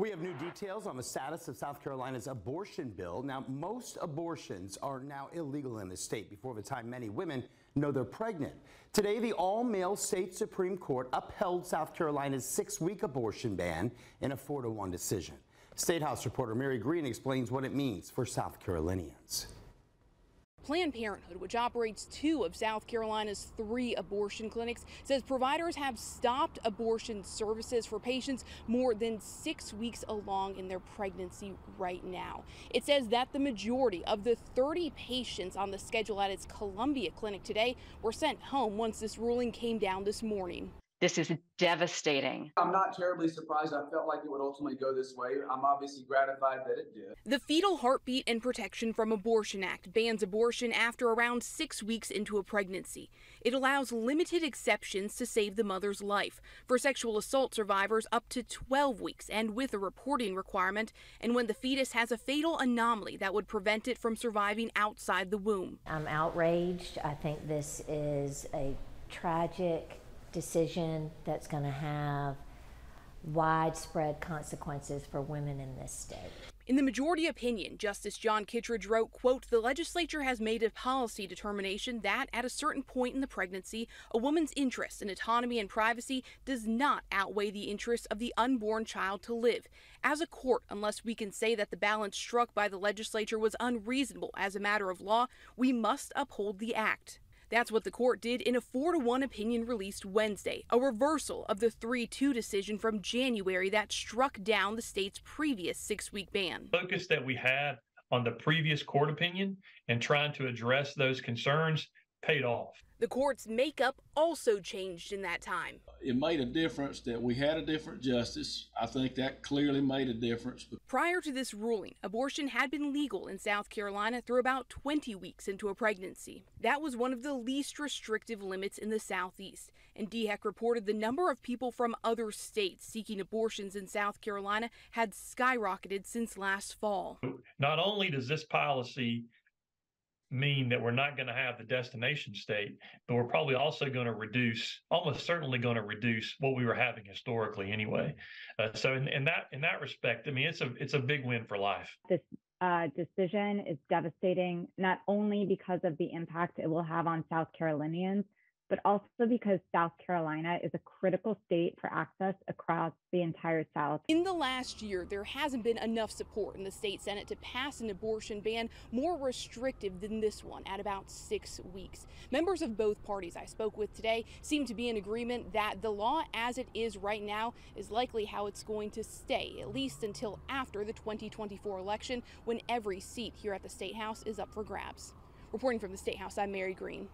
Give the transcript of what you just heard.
We have new details on the status of South Carolina's abortion bill. Now, most abortions are now illegal in the state before the time many women know they're pregnant. Today, the all male state Supreme Court upheld South Carolina's six week abortion ban in a 4 to 1 decision. State House reporter Mary Green explains what it means for South Carolinians. Planned Parenthood, which operates two of South Carolina's three abortion clinics, says providers have stopped abortion services for patients more than six weeks along in their pregnancy right now. It says that the majority of the 30 patients on the schedule at its Columbia clinic today were sent home once this ruling came down this morning. This is devastating. I'm not terribly surprised. I felt like it would ultimately go this way. I'm obviously gratified that it did. The Fetal Heartbeat and Protection from Abortion Act bans abortion after around six weeks into a pregnancy. It allows limited exceptions to save the mother's life for sexual assault survivors up to 12 weeks and with a reporting requirement, and when the fetus has a fatal anomaly that would prevent it from surviving outside the womb. I'm outraged. I think this is a tragic decision that's going to have widespread consequences for women in this state. In the majority opinion, Justice John Kittredge wrote, quote, the legislature has made a policy determination that at a certain point in the pregnancy, a woman's interest in autonomy and privacy does not outweigh the interests of the unborn child to live. As a court, unless we can say that the balance struck by the legislature was unreasonable as a matter of law, we must uphold the act. That's what the court did in a 4 to 1 opinion released Wednesday, a reversal of the 3 2 decision from January that struck down the state's previous six week ban. Focus that we had on the previous court opinion and trying to address those concerns paid off. The court's makeup also changed in that time. It made a difference that we had a different justice. I think that clearly made a difference. Prior to this ruling, abortion had been legal in South Carolina through about 20 weeks into a pregnancy. That was one of the least restrictive limits in the Southeast. And DHEC reported the number of people from other states seeking abortions in South Carolina had skyrocketed since last fall. Not only does this policy mean that we're not going to have the destination state, but we're probably also going to reduce, almost certainly going to reduce what we were having historically anyway. Uh, so in, in, that in that respect, I mean, it's a it's a big win for life. This uh, decision is devastating, not only because of the impact it will have on South Carolinians, but also because South Carolina is a critical state for access across the entire South. In the last year, there hasn't been enough support in the state Senate to pass an abortion ban more restrictive than this one at about six weeks. Members of both parties I spoke with today seem to be in agreement that the law as it is right now is likely how it's going to stay, at least until after the 2024 election when every seat here at the State House is up for grabs. Reporting from the State House, I'm Mary Green.